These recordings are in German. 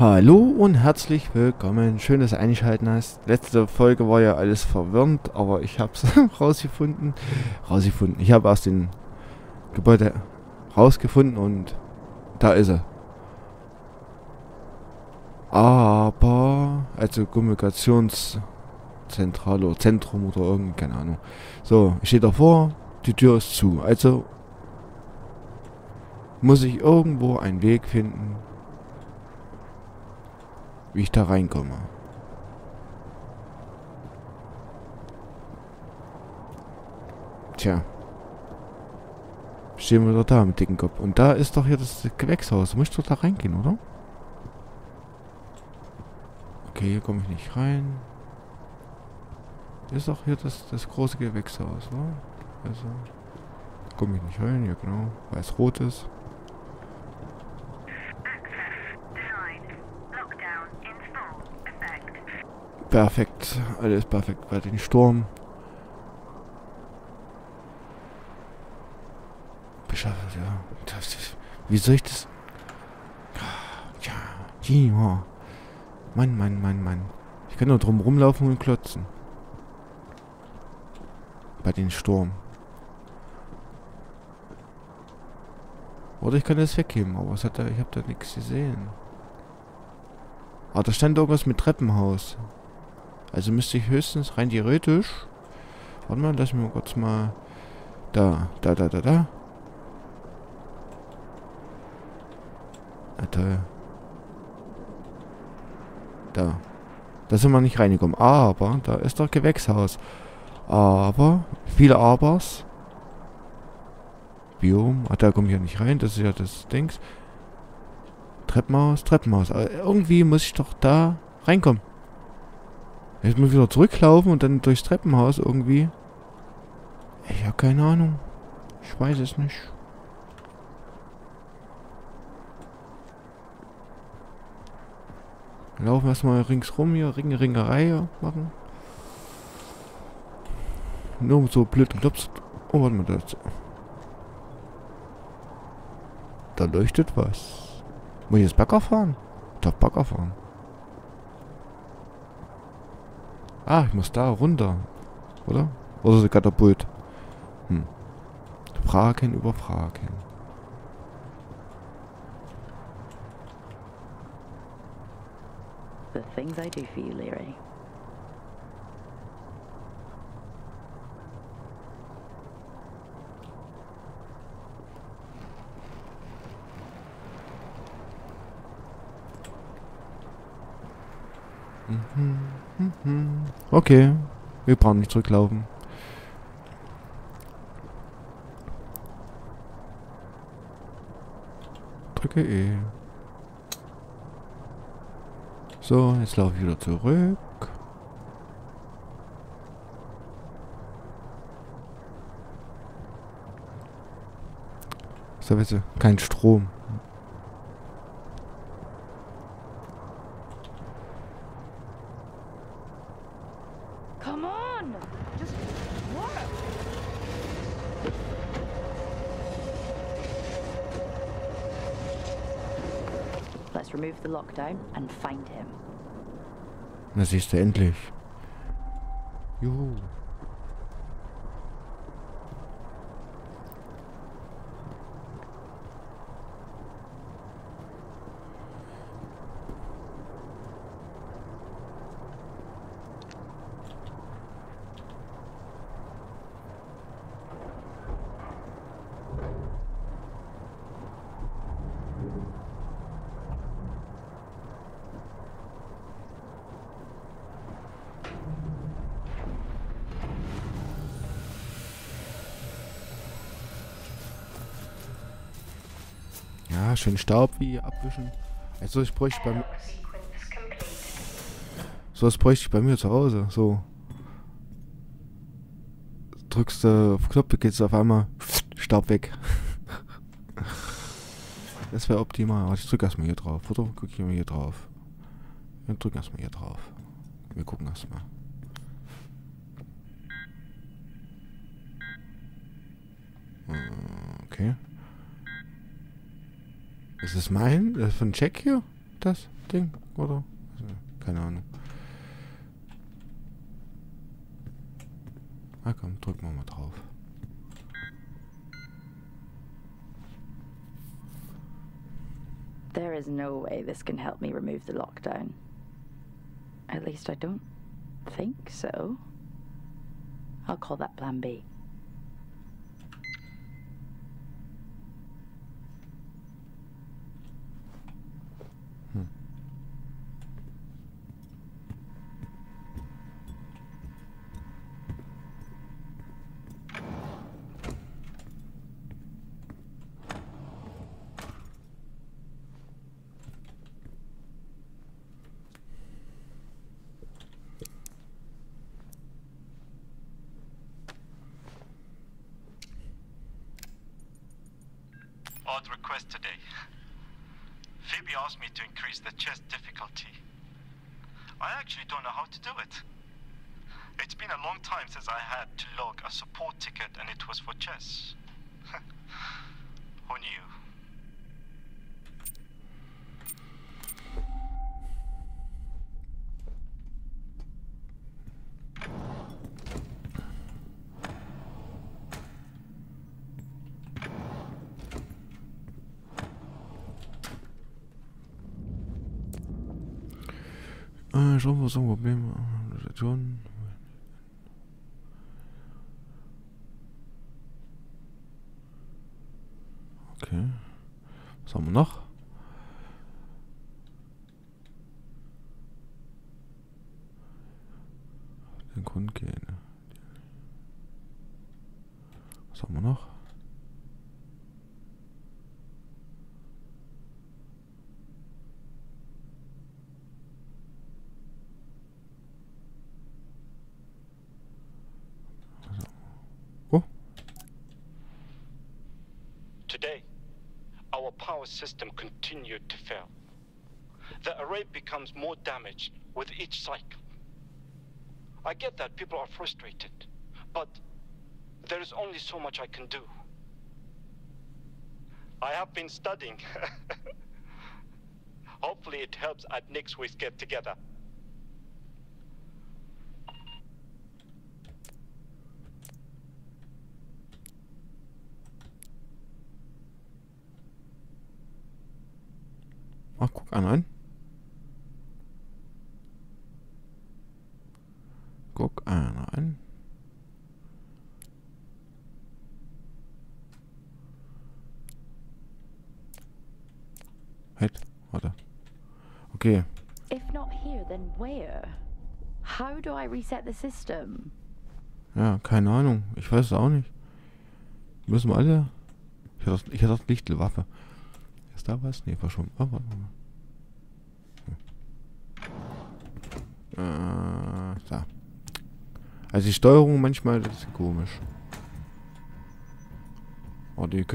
Hallo und herzlich willkommen. Schön, dass du eingeschaltet hast. Letzte Folge war ja alles verwirrend, aber ich habe es rausgefunden. Rausgefunden. Ich habe aus dem Gebäude rausgefunden und da ist er. Aber, also Kommunikationszentrale oder Zentrum oder irgend, keine Ahnung. So, ich stehe davor, die Tür ist zu. Also muss ich irgendwo einen Weg finden, wie ich da reinkomme. Tja. Stehen wir doch da mit dicken Kopf. Und da ist doch hier das Gewächshaus. Du musst doch da reingehen, oder? Okay, hier komme ich nicht rein. Ist doch hier das, das große Gewächshaus, oder? Also, komme ich nicht rein, ja genau, weil es rot ist. Perfekt, alles perfekt bei den Sturm. Beschafft, ja. Das ist, wie soll ich das? Ja, ja. Mann, Mann, Mann, Mann. Ich kann nur drum rumlaufen und klotzen. Bei den Sturm. Oder ich kann das wegheben, aber es hat da, ich habe da nichts gesehen. Ah, da stand irgendwas mit Treppenhaus. Also müsste ich höchstens rein theoretisch... Warte mal, lass mich kurz mal... Da, da, da, da, da. Ah, toll. Da. Da sind wir nicht reingekommen. Aber, da ist doch Gewächshaus. Aber, viele Abers. Biom. Ah, da komme ich ja nicht rein. Das ist ja das Dings. Treppenhaus, Treppenhaus. Aber irgendwie muss ich doch da reinkommen. Jetzt muss ich wieder zurücklaufen und dann durchs Treppenhaus irgendwie. Ich habe keine Ahnung. Ich weiß es nicht. Laufen erstmal ringsrum hier, Ring, Ringerei machen. Nur so blöd Knopf. Oh, warte mal, das. Da leuchtet was. Muss ich jetzt Bagger fahren? Ich darf Bagger fahren. Ah, ich muss da runter. Oder? Oder so Katapult. Hm. Fragen über Fragen. The things I do for you, Leary. Mhm. Okay, wir brauchen nicht zurücklaufen. Drücke E. So, jetzt laufe ich wieder zurück. So, bitte. Kein Strom. Come on! Just work! Let's remove the lockdown and find him. Na siehst du endlich. Juhu. Schön Staub wie abwischen. Also ich bräuchte bei mir. So was bräuchte ich bei mir zu Hause. So. Drückst du auf Knopf, geht's auf einmal Staub weg. das wäre optimal. Aber ich drück erstmal hier drauf. Oder guck ich mal hier drauf. Wir drücken erstmal hier drauf. Wir gucken erstmal. Okay. Ist das mein? Das von Jack hier? das Ding, oder? Keine Ahnung. Ah komm, drücken wir mal drauf. There is no way this can help me remove the lockdown. At least I don't think so. I'll call that Plan B. Odd request today. Phoebe asked me to increase the chess difficulty. I actually don't know how to do it. It's been a long time since I had to log a support ticket and it was for chess. Who knew? Wir so ein Problem. Situation. Okay. Was haben wir noch? Power system continued to fail. The array becomes more damaged with each cycle. I get that people are frustrated, but there is only so much I can do. I have been studying. Hopefully, it helps at next week's get together. Einer an. Guck einer an. Halt, warte. Okay. If not here, then where? How do I reset the system? Ja, keine Ahnung. Ich weiß es auch nicht. Müssen wir alle... Ich hatte, ich hatte auch Lichtelwaffe. Ist da was? Nee, war schon... Oh, warte mal. Äh, da. Also die Steuerung manchmal, das ist komisch. Oh, die,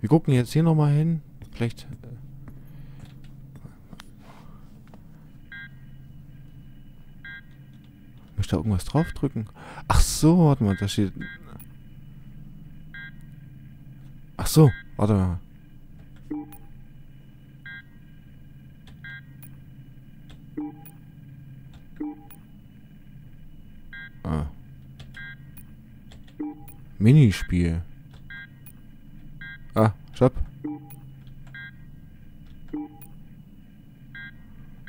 wir gucken jetzt hier nochmal hin. Vielleicht... Äh, Möchte da irgendwas draufdrücken? Ach so, warte mal, da steht... Ach so, warte mal. Ah. Minispiel. Ah, stopp.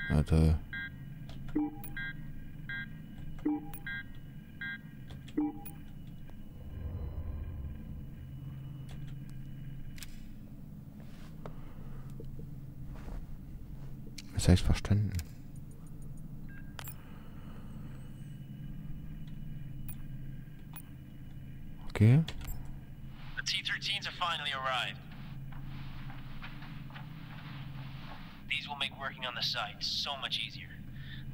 Warte. Das heißt verstanden. Okay. The T-13s have finally arrived. These will make working on the site so much easier.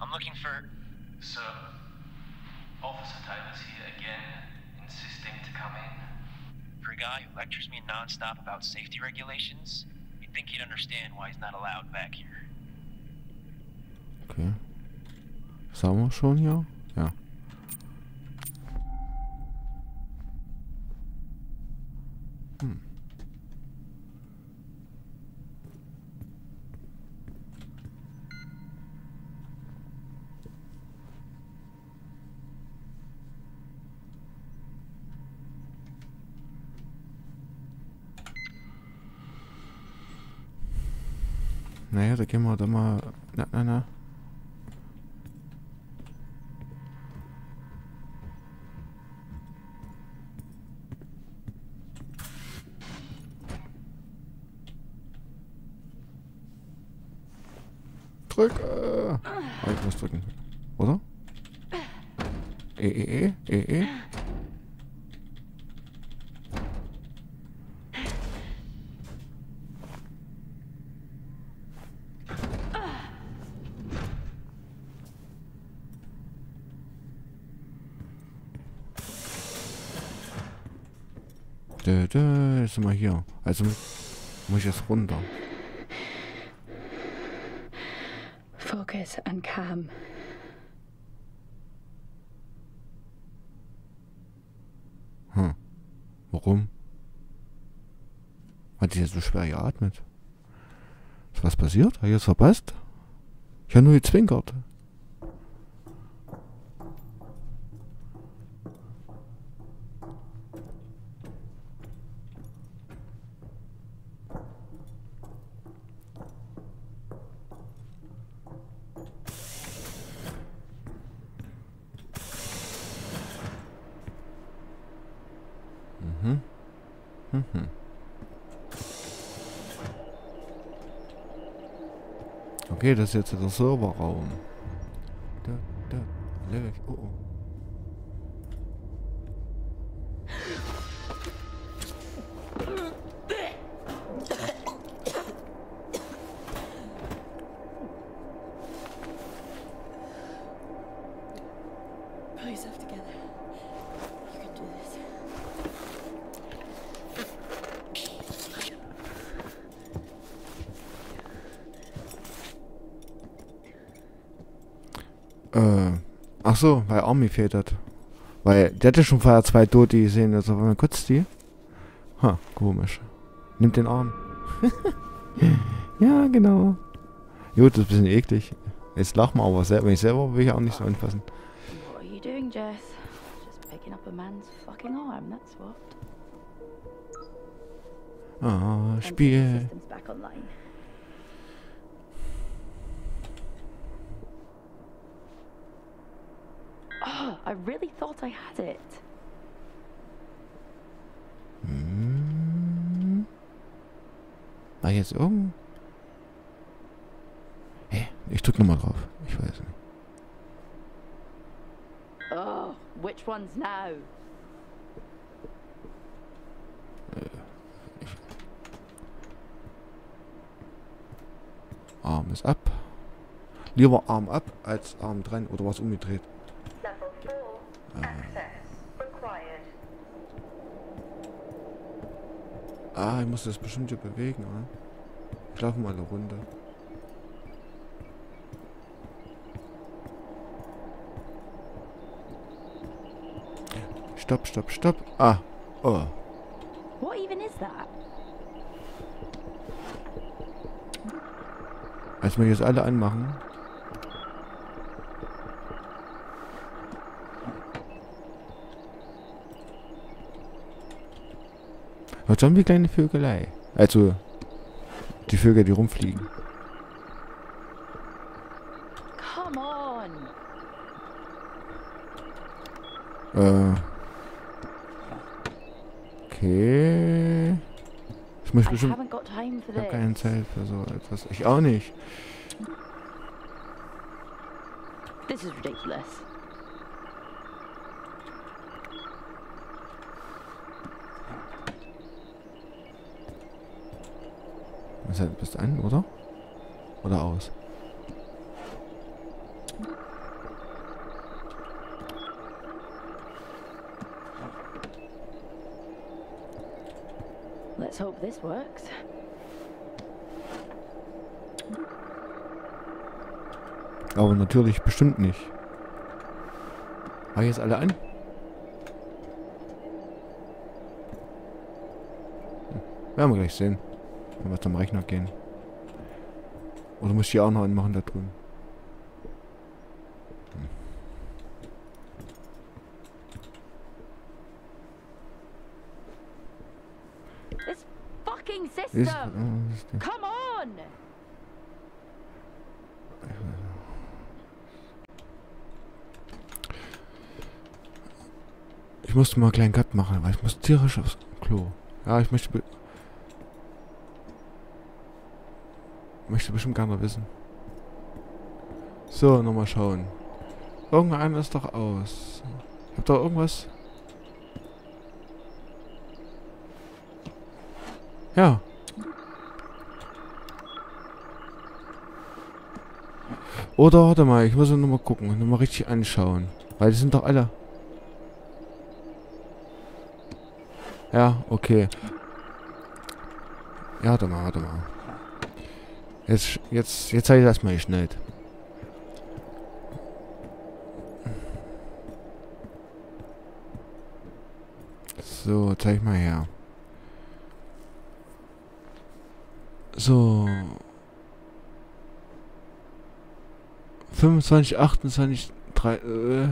I'm looking for... Sir, Officer Tyler's here again, insisting to come in. For a guy who lectures me non-stop about safety regulations, you'd think he'd understand why he's not allowed back here. Okay. Das haben wir schon naja, da gehen wir da mal. Na, na, na. Drück. Äh. Ah, ich muss drücken. Oder? E, E, E, E, E. sind wir hier. Also muss ich jetzt runter. Focus and calm. Hm. Warum? Hat die jetzt so schwer geatmet? Ist was passiert? Hat ich jetzt verpasst? Ich habe nur gezwinkert. Okay, das ist jetzt der Serverraum. Da, da, Level. Oh, oh. Ach so, weil Army fehlt hat. Weil, der hatte schon vorher zwei Tote gesehen, also mal kurz die. Ha, komisch. Nimmt den Arm. ja, genau. Gut, das ist ein bisschen eklig. Jetzt lach mal aber selber. Wenn ich selber will ich auch nicht so anfassen. What are you doing, Jess? Just picking up a man's fucking arm, that's what. Ah, Spiel. I really thought I had it. Hm. War jetzt irgend... Hä? Ich drück nochmal drauf. Ich weiß nicht. Oh, which one's now? Arm ist ab. Lieber Arm ab als Arm dran oder was umgedreht. Ah, ich muss das bestimmt hier bewegen, oder? Ich laufe mal eine Runde. Stopp, stopp, stopp. Ah. Oh. What even is that? Als wir jetzt alle anmachen. Hört schon wie kleine Vögelei. Also, die Vögel, die rumfliegen. Come on! Äh. Okay. Ich muss bestimmt. Ich habe keine. Zeit für so etwas. Ich auch nicht. This is ridiculous. Halt, bist an, oder? Oder aus? Let's hope this works. Aber natürlich bestimmt nicht. War jetzt alle an? Hm. Werden wir gleich sehen. Ich will mal zum Rechner gehen. Oder muss ich hier auch noch einen machen da drüben? Hm. Fucking system! Ist, oh, ist. Come on! Ich musste mal einen kleinen Cut machen, weil ich muss tierisch aufs Klo. Ja, ich möchte Möchte bestimmt gerne wissen. So, nochmal schauen. Irgendeiner ist doch aus. Ich hab da irgendwas... Ja. Oder warte mal, ich muss nochmal gucken, nochmal richtig anschauen. Weil die sind doch alle. Ja, okay. Ja, warte mal, warte mal. Jetzt, jetzt, jetzt habe ich das mal geschnallt. So, zeig mal her. So. 25, 28, 3, äh.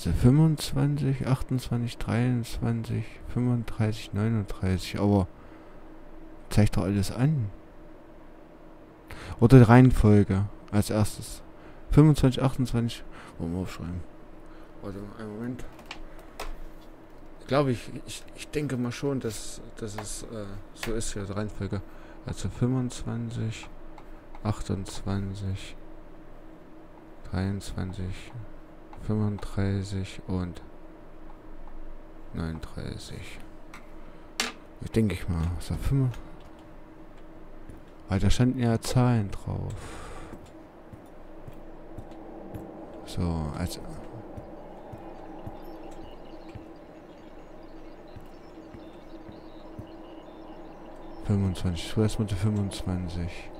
Also 25, 28, 23, 35, 39, aber zeigt doch alles an. Oder Reihenfolge als erstes. 25, 28, wollen wir aufschreiben. Warte mal, einen Moment. Glaube, ich, ich, ich denke mal schon, dass, dass es äh, so ist hier, Reihenfolge. Also 25, 28, 23, 35 und 39. Ich denke ich mal. So, 5. Weil da standen ja Zahlen drauf. So, also. Fünfundzwanzig. Zuerst mit der 25.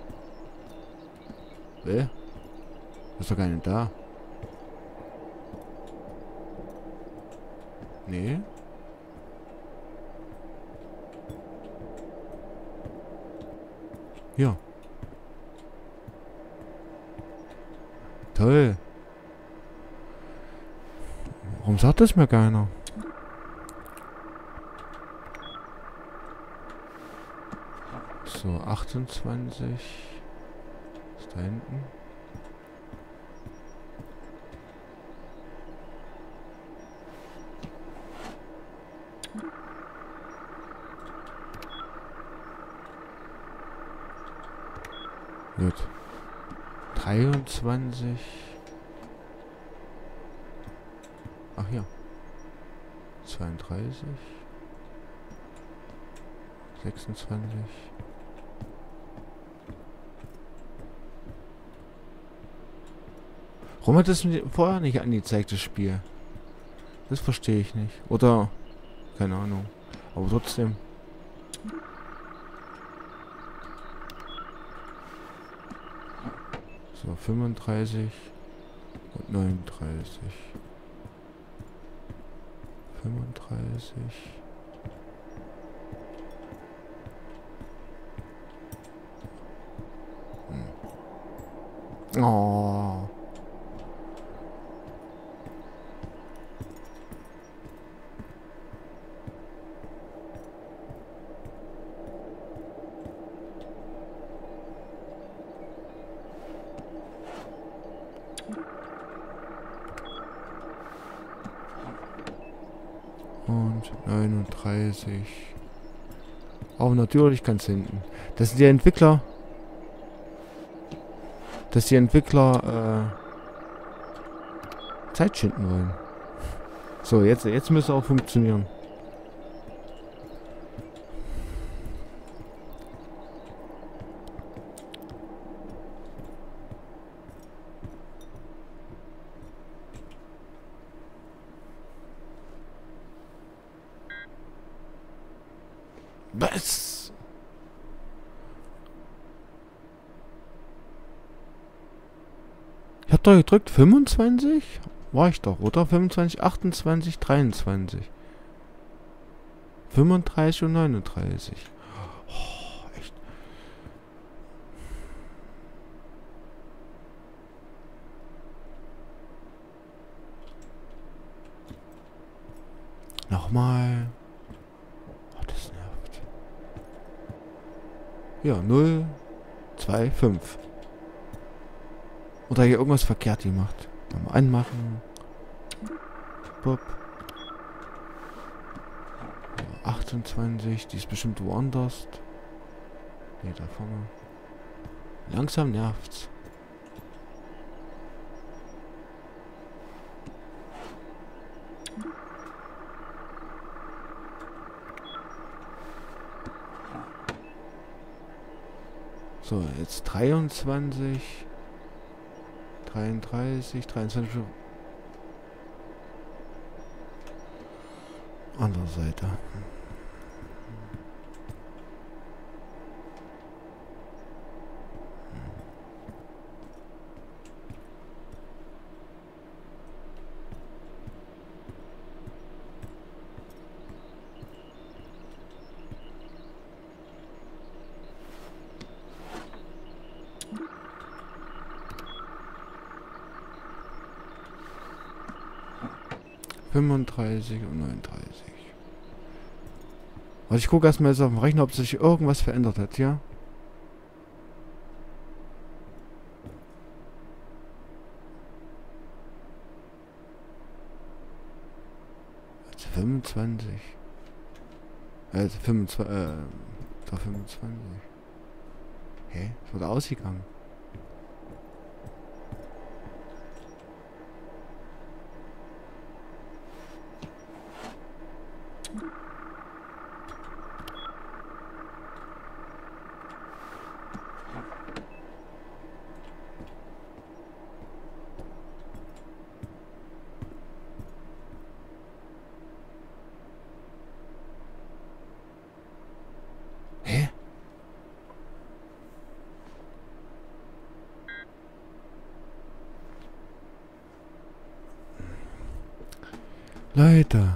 Wer? Ist doch gar nicht da. Nee. Ja. Toll. Warum sagt das mir keiner? So, 28. Ist da hinten? Gut. 23. Ach ja. 32. 26. Warum hat das vorher nicht angezeigt, das Spiel? Das verstehe ich nicht. Oder, keine Ahnung. Aber trotzdem. 35 und 39. 35. Hm. Oh. Und 39. Auch natürlich ganz hinten. Das sind die Entwickler. Dass die Entwickler äh, Zeit schinden wollen. So, jetzt, jetzt müsste auch funktionieren. Was? Doch gedrückt 25? War ich doch, oder? 25, 28, 23. 35 und 39. Oh, echt. Nochmal. Oh, das nervt. Ja, 0, 2, 5. Oder hier irgendwas verkehrt gemacht. Mal anmachen. Bob. 28, die ist bestimmt woanders. Ne, da vorne. Langsam nervt's. So, jetzt 23. 33, 23. Andere Seite. Fünfunddreißig und neununddreißig. Also ich gucke erstmal jetzt auf dem Rechner, ob sich irgendwas verändert hat, ja? Also 25. Also 25, äh, da 25. Hä? Es wurde ausgegangen. Hä? Leute.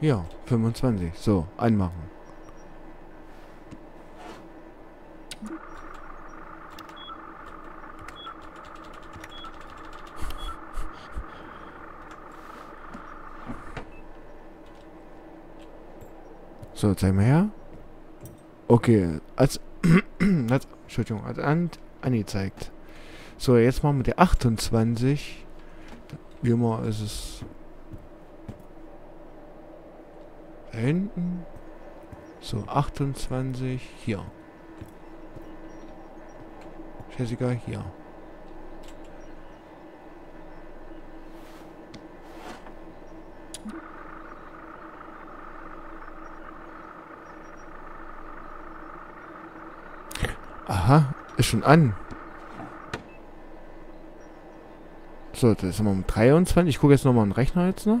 Ja, 25. So, einmachen. So, zeig mal her. Okay, als Entschuldigung, als an, angezeigt. So, jetzt machen wir die 28. Wie immer ist es da hinten. So, 28. Hier. Jessica, hier. Aha, ist schon an. So, das ist wir um 23. Ich gucke jetzt nochmal den Rechner jetzt noch.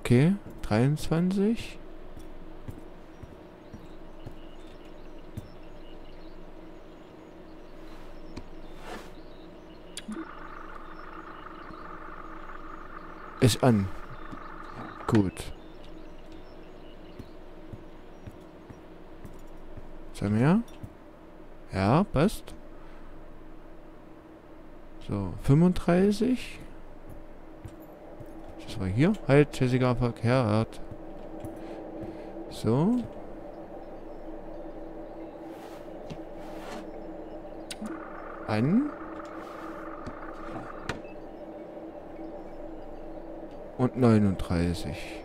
Okay, 23. Ist an. Gut. Sag mehr. Ja, passt. So, 35. Das war hier. Halt, Jessica verkehrt. So. An. Und 39.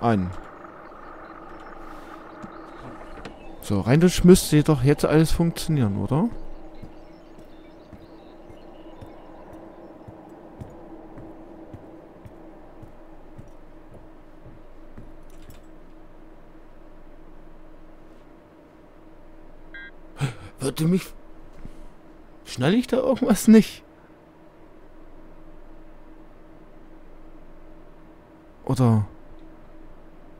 An. So, rein das müsste doch jetzt alles funktionieren, oder? Würde mich... Schnall ich da irgendwas nicht? Oder...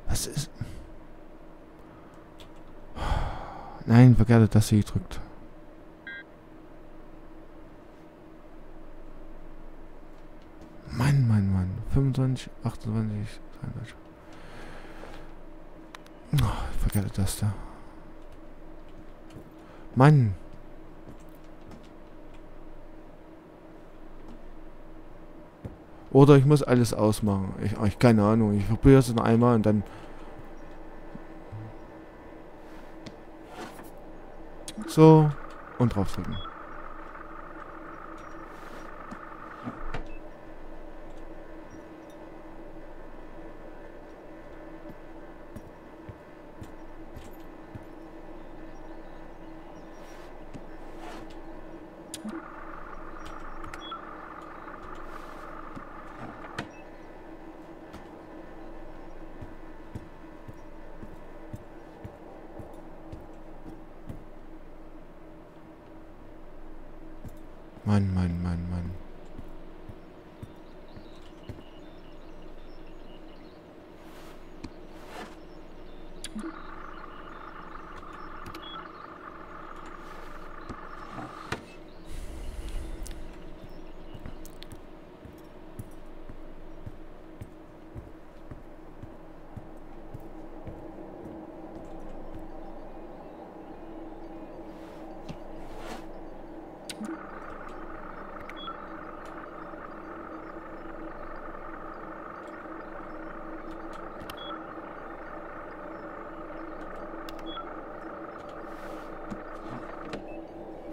Was ist... Nein, verkehrte Taste gedrückt. Mann, Mann, Mann. 25, 28, 33. Oh, verkehrte Taste. Mann. Oder ich muss alles ausmachen. Ich, ich keine Ahnung. Ich probiere es noch einmal und dann... So. Und draufdrücken. Mann, Mann, Mann, Mann.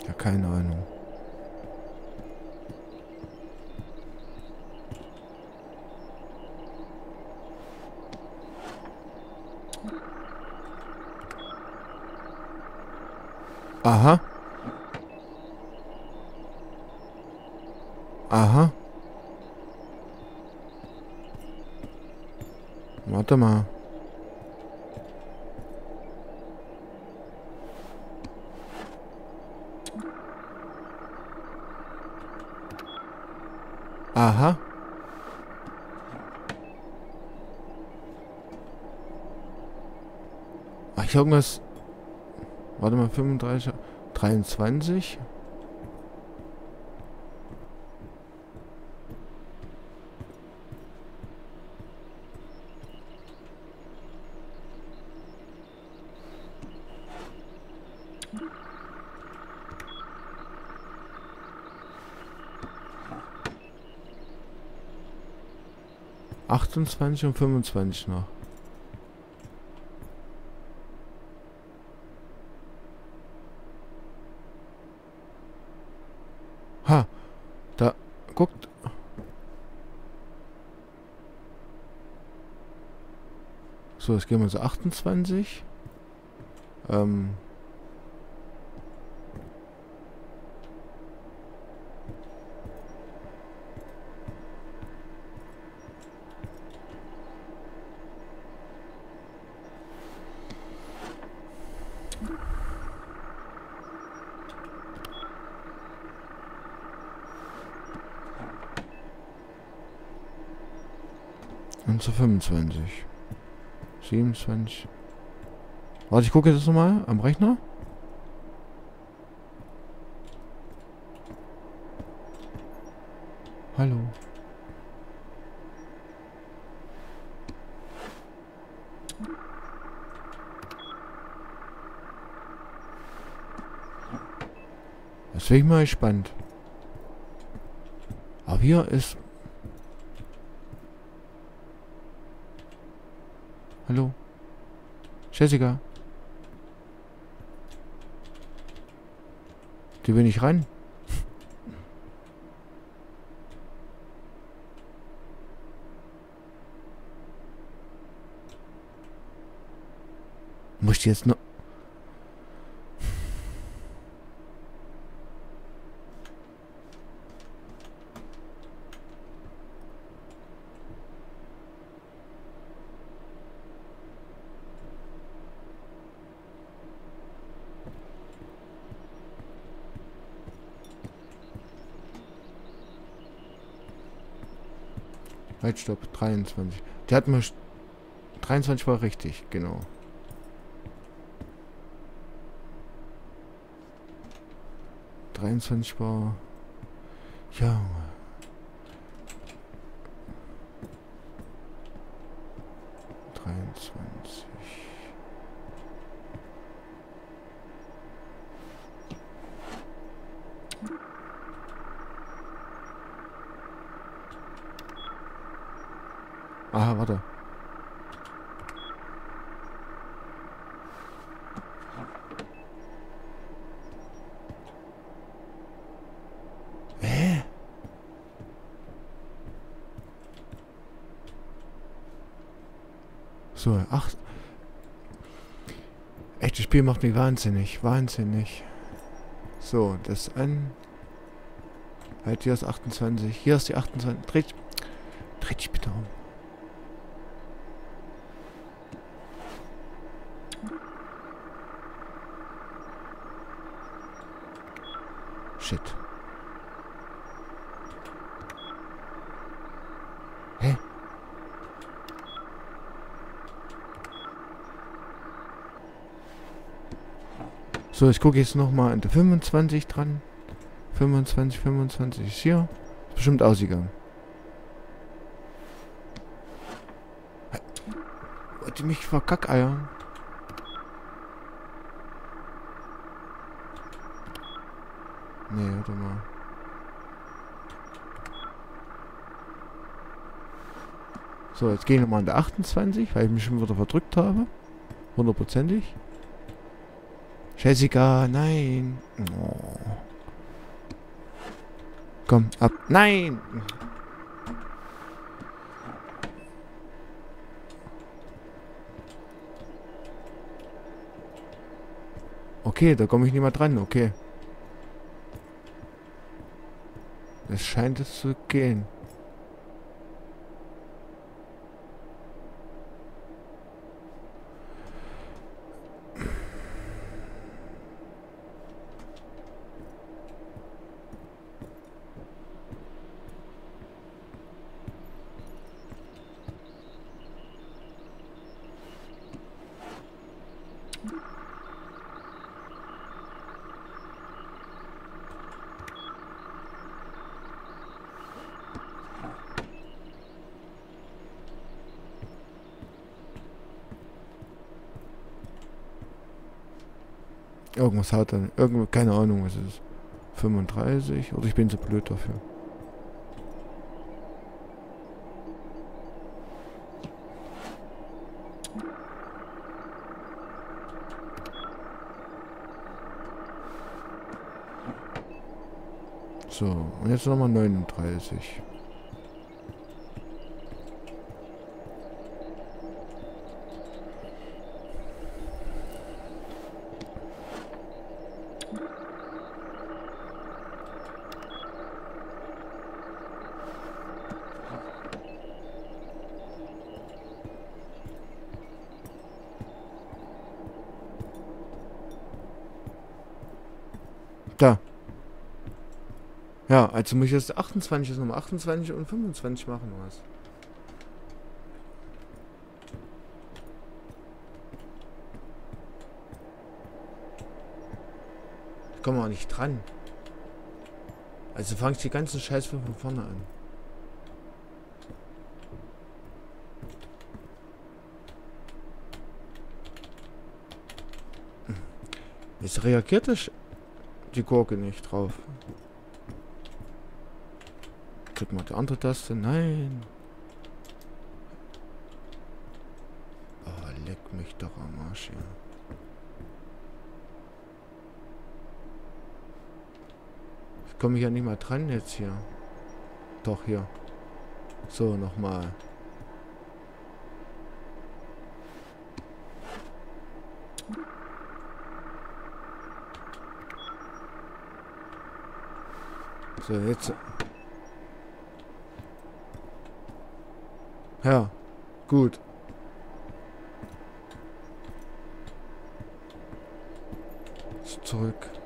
Ja, keine Ahnung. Aha. Aha. Warte mal. Aha. Ich irgendwas. Warte mal, 35. 23. Achtundzwanzig und fünfundzwanzig noch. Ha, da, guckt. So, jetzt gehen wir zu 28. Ähm. Und zu 25. 27. Warte, ich gucke jetzt nochmal am Rechner. Hallo. Das bin ich mal gespannt. Aber hier ist... Hallo? Jessica? Die will nicht rein. Muss ich jetzt noch... Halt, stopp. 23. Der hat mir... 23 war richtig, genau. Dreiundzwanzig war... Ja. Dreiundzwanzig. Aha, warte. Hä? So, ach. Echt, das Spiel macht mich wahnsinnig. Wahnsinnig. So, das an. Halt, hier ist 28. Hier ist die 28. Dreht, dreht dich bitte um. Shit. Hä? So, ich gucke jetzt nochmal an der 25 dran. 25, 25 ist hier. Ist bestimmt ausgegangen. Wollte mich verkackeiern. Nee, warte mal. So, jetzt gehen wir mal an der 28, weil ich mich schon wieder verdrückt habe. Hundertprozentig. Jessica, nein. Oh. Komm, ab. Nein! Okay, da komme ich nicht mehr dran. Okay. Es scheint es zu gehen. Irgendwas hat er. Irgendwo, keine Ahnung, was ist. 35 oder ich bin zu blöd dafür. So, und jetzt nochmal 39. Da. Ja, also muss ich jetzt 28, jetzt nochmal 28 und 25 machen, was? Ich komme auch nicht dran. Also fange ich die ganzen Scheiß von vorne an. Hm. Jetzt reagiert das die Gurke nicht drauf. Drück mal die andere Taste. Nein. Oh, leck mich doch am Arsch hier. Ich komme ja nicht mal dran jetzt hier. Doch, hier. So, nochmal. So, jetzt. Ja, gut. Zurück.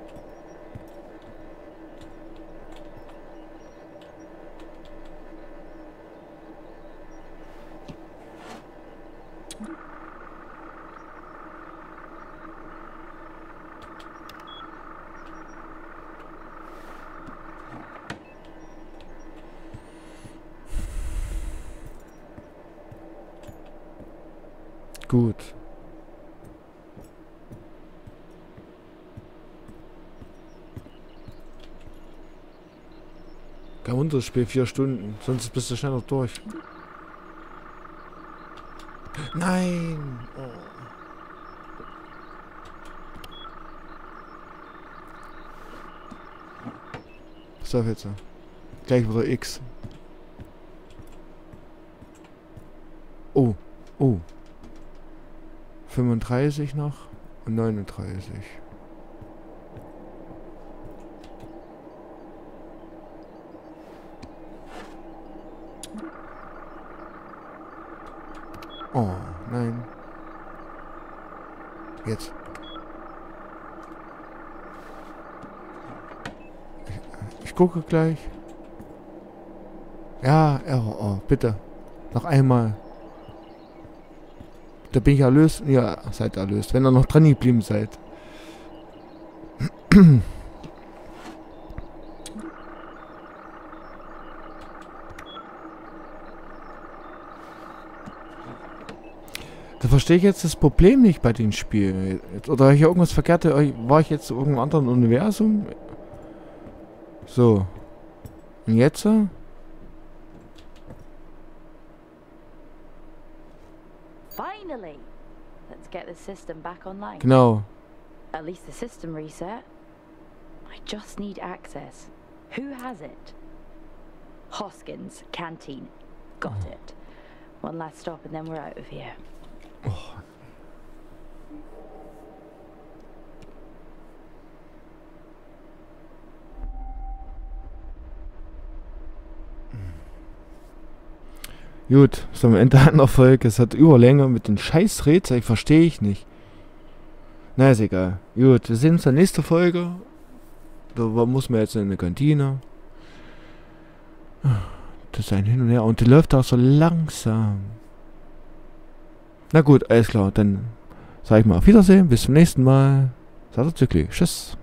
Gut. Kein Wunder, Spiel vier Stunden, sonst bist du schneller durch. Nein! Oh. So, jetzt. Gleich wieder X. Oh, oh. 35 noch und 39. Oh, nein. Jetzt. Ich, gucke gleich. Ja, oh, oh, bitte. Noch einmal. Da bin ich erlöst. Ja, seid erlöst. Wenn ihr noch dran geblieben seid. Da verstehe ich jetzt das Problem nicht bei den Spielen. Oder habe ich irgendwas verkehrt? War ich jetzt in irgendeinem anderen Universum? So. Und jetzt? The system back online. Genau. At least the system reset. I just need access. Who has it? Hoskins, canteen. Got oh. it. One last stop and then we're out of here. Oh. Gut, so am Ende einer Folge. Es hat Überlänge mit den scheiß Rätsel, verstehe ich nicht. Na, ist egal. Gut, wir sehen uns in der nächsten Folge. Da muss man jetzt in eine Kantine. Das ist ein Hin und Her. Und die läuft auch so langsam. Na gut, alles klar. Dann sage ich mal auf Wiedersehen. Bis zum nächsten Mal. Sagt Tschüss.